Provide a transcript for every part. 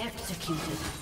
Executed.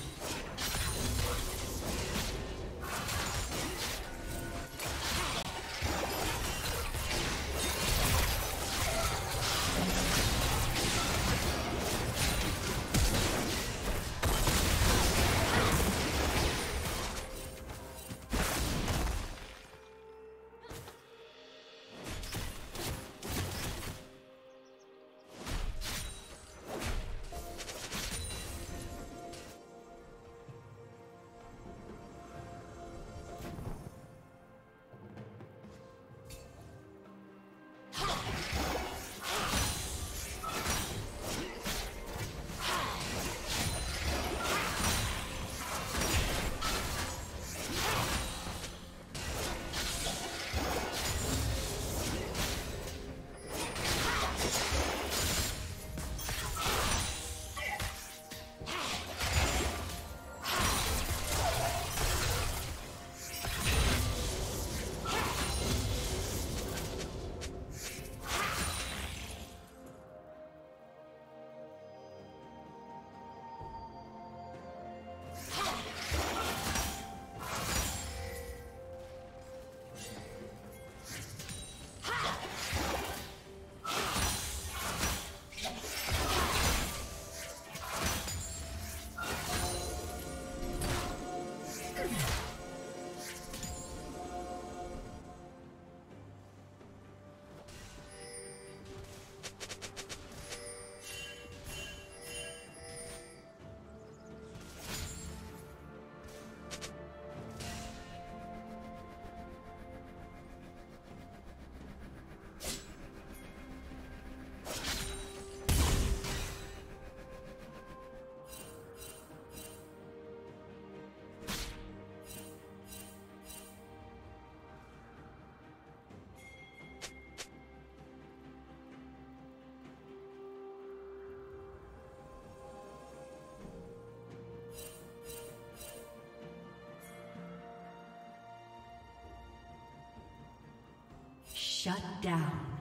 Shut down.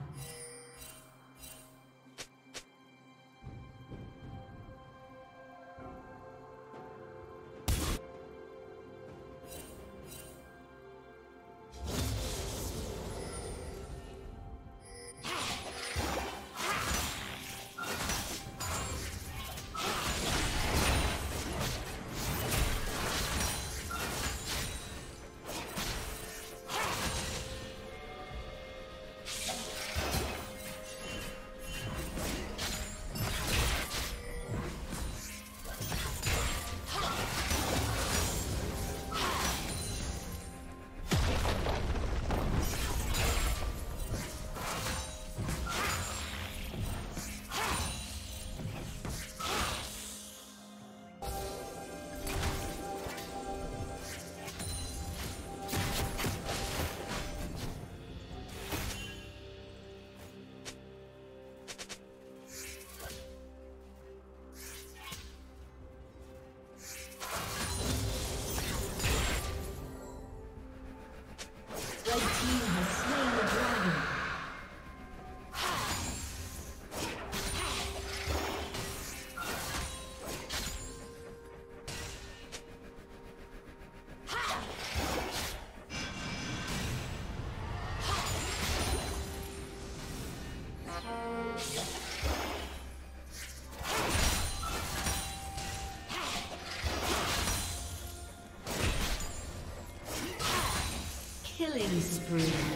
three.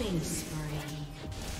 Killing spree.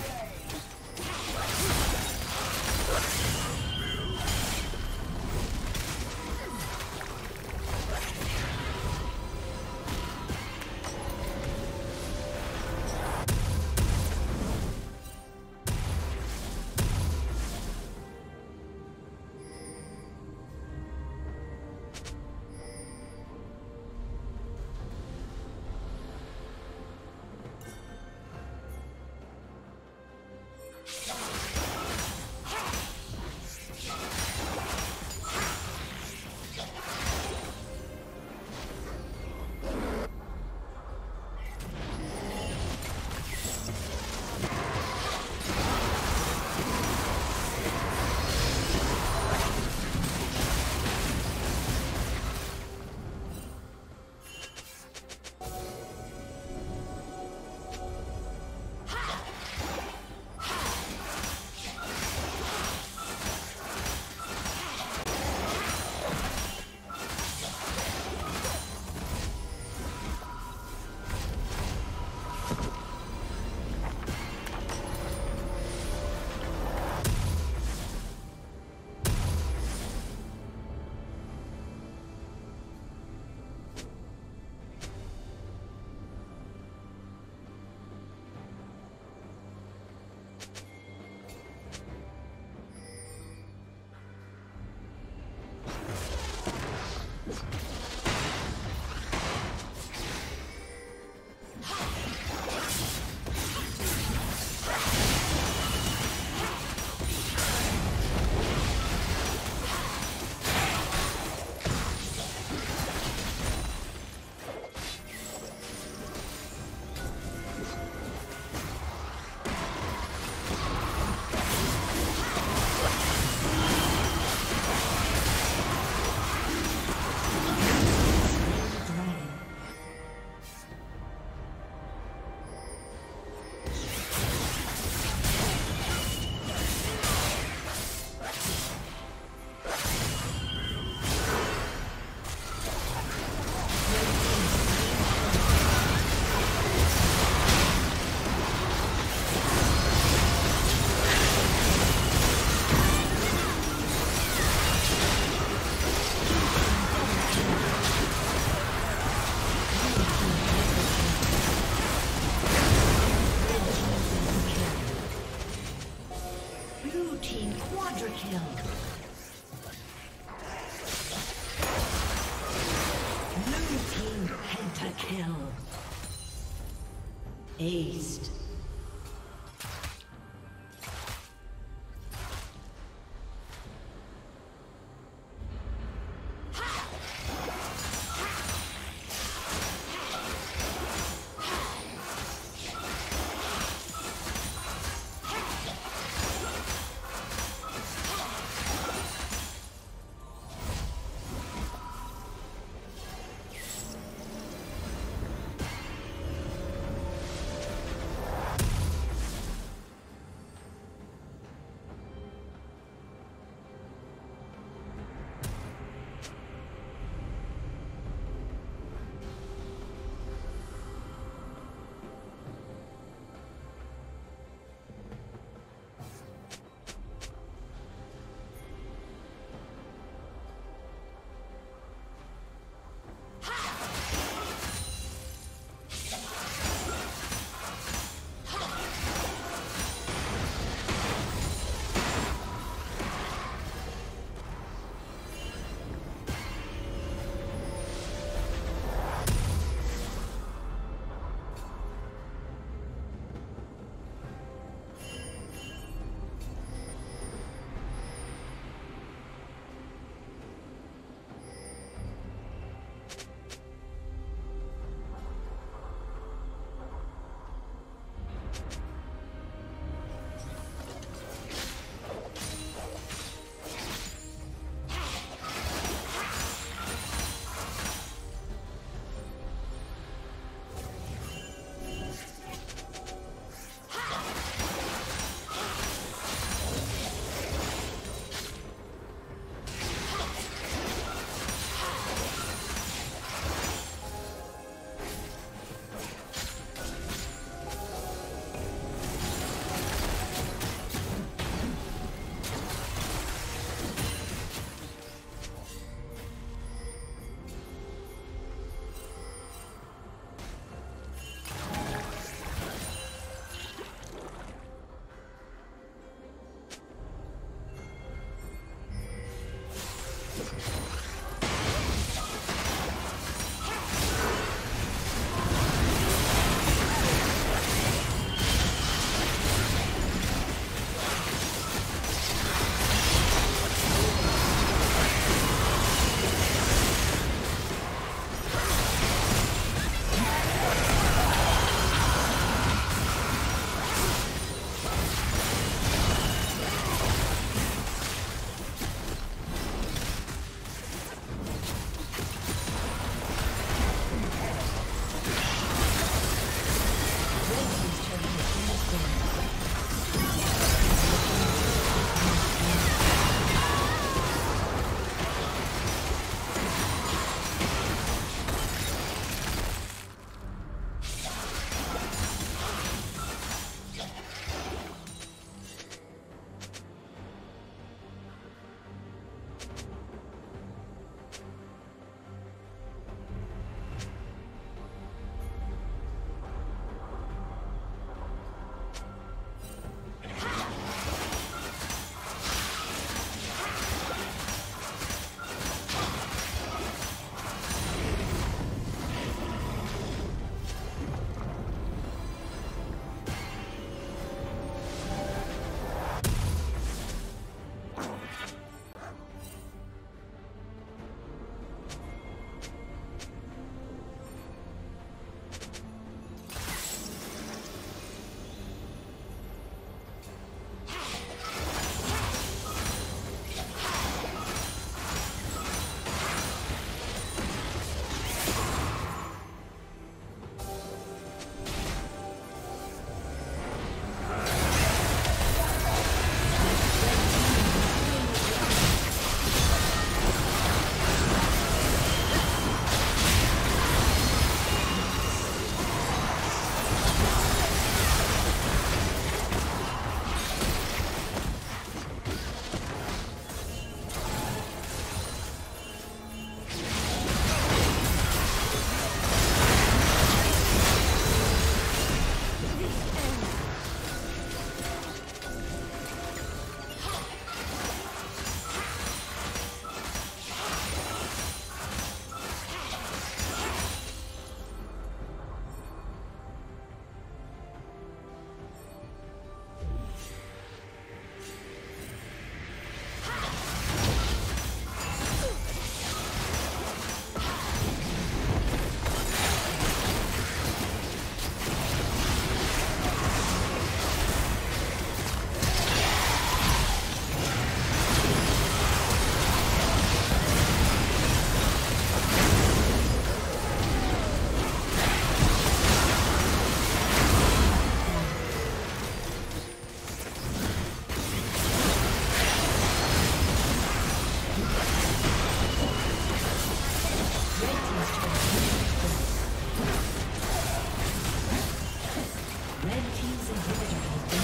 Team's turret has been